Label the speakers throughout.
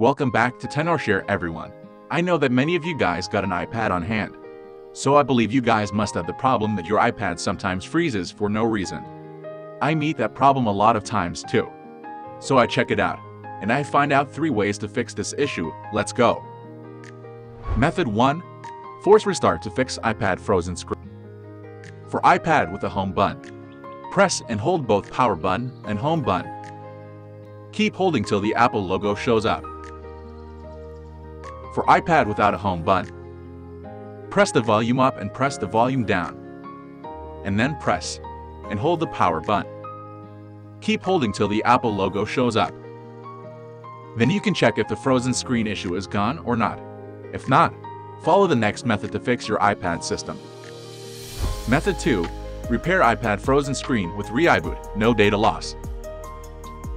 Speaker 1: Welcome back to Tenorshare everyone. I know that many of you guys got an iPad on hand. So I believe you guys must have the problem that your iPad sometimes freezes for no reason. I meet that problem a lot of times too. So I check it out, and I find out three ways to fix this issue. Let's go. Method 1. Force restart to fix iPad frozen screen. For iPad with a home button, press and hold both power button and home button. Keep holding till the Apple logo shows up. For iPad without a home button, press the volume up and press the volume down. And then press and hold the power button. Keep holding till the Apple logo shows up. Then you can check if the frozen screen issue is gone or not. If not, follow the next method to fix your iPad system. Method 2. Repair iPad frozen screen with ReiBoot, no data loss.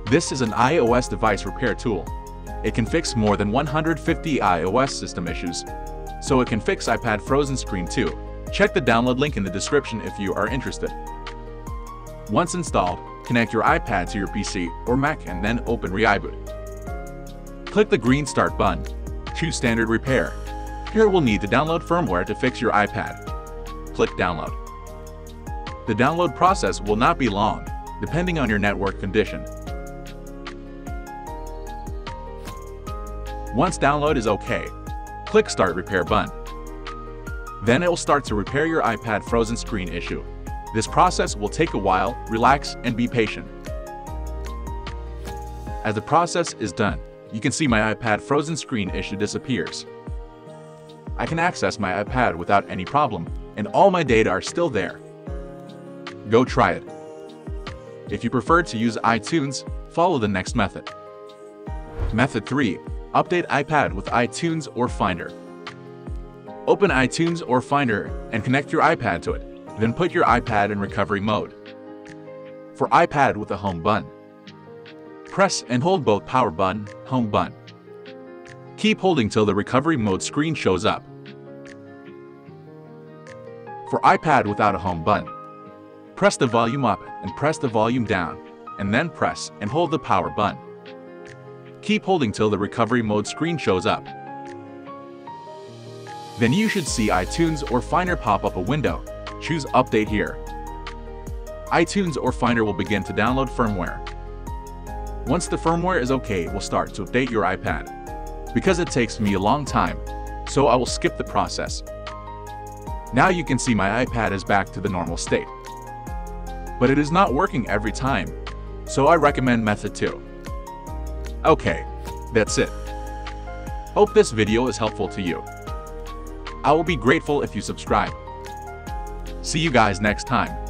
Speaker 1: This is an iOS device repair tool. It can fix more than 150 iOS system issues, so it can fix iPad frozen screen too. Check the download link in the description if you are interested. Once installed, connect your iPad to your PC or Mac and then open ReiBoot. Click the green Start button. Choose Standard Repair. Here we'll need to download firmware to fix your iPad. Click Download. The download process will not be long, depending on your network condition. Once download is OK, click Start Repair button. Then it will start to repair your iPad frozen screen issue. This process will take a while, relax, and be patient. As the process is done, you can see my iPad frozen screen issue disappears. I can access my iPad without any problem, and all my data are still there. Go try it. If you prefer to use iTunes, follow the next method. Method 3. Update iPad with iTunes or Finder. Open iTunes or Finder and connect your iPad to it. Then put your iPad in recovery mode. For iPad with a home button, press and hold both power button, home button. Keep holding till the recovery mode screen shows up. For iPad without a home button, press the volume up and press the volume down, and then press and hold the power button. Keep holding till the recovery mode screen shows up. Then you should see iTunes or Finder pop up a window. Choose Update here. iTunes or Finder will begin to download firmware. Once the firmware is okay, it will start to update your iPad. Because it takes me a long time, so I will skip the process. Now you can see my iPad is back to the normal state. But it is not working every time, so I recommend method 2. Okay, that's it. Hope this video is helpful to you. I will be grateful if you subscribe. See you guys next time.